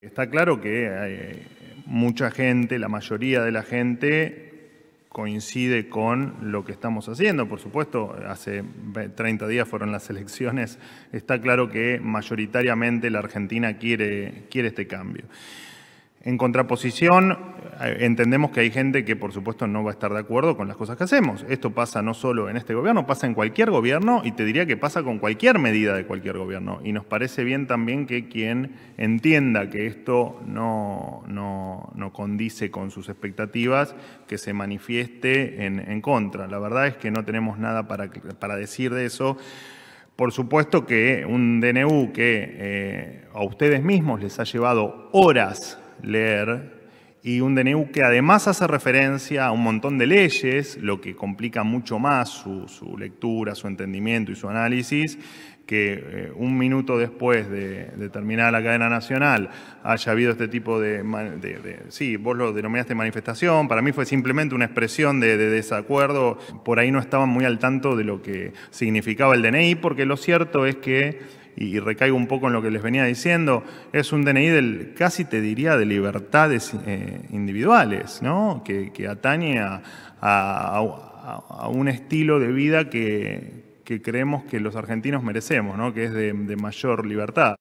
Está claro que hay mucha gente, la mayoría de la gente coincide con lo que estamos haciendo. Por supuesto, hace 30 días fueron las elecciones. Está claro que mayoritariamente la Argentina quiere, quiere este cambio. En contraposición, eh, entendemos que hay gente que por supuesto no va a estar de acuerdo con las cosas que hacemos. Esto pasa no solo en este gobierno, pasa en cualquier gobierno y te diría que pasa con cualquier medida de cualquier gobierno. Y nos parece bien también que quien entienda que esto no, no, no condice con sus expectativas, que se manifieste en, en, contra. La verdad es que no tenemos nada para, para decir de eso. Por supuesto que un DNU que eh, a ustedes mismos les ha llevado horas leer y un DNU que además hace referencia a un montón de leyes, lo que complica mucho más su, lectura, su entendimiento y su análisis, que eh, un minuto después de, terminar la cadena nacional haya habido este tipo de, Sí, vos lo denominaste manifestación, para mí fue simplemente una expresión de, desacuerdo, por ahí no estaban muy al tanto de lo que significaba el DNI, porque lo cierto es que y recaigo un poco en lo que les venía diciendo, es un DNI del, casi te diría, de libertades eh, individuales, ¿no? que, atañe a, un estilo de vida que, creemos que los argentinos merecemos, ¿no? que es de mayor libertad.